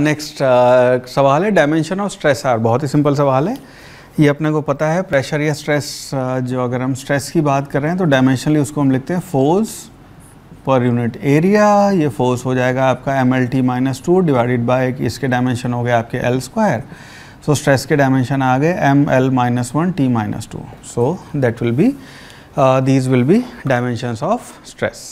Next uh, uh, सवाल है dimension of stress are बहुत ही सिंपल सवाल है। ये अपने को पता है प्रेशर या स्ट्रेस uh, जो अगर हम स्ट्रेस की बात कर रहे हैं तो डायमेंशनली उसको हम लिखते हैं फोर्स पर यूनिट एरिया ये फोर्स हो जाएगा आपका M L T minus two divided by इसके डायमेंशन हो गए आपके एल स्क्वायर सो स्ट्रेस के डायमेंशन आ गए M L minus one T minus two so that will be these will be dimensions of stress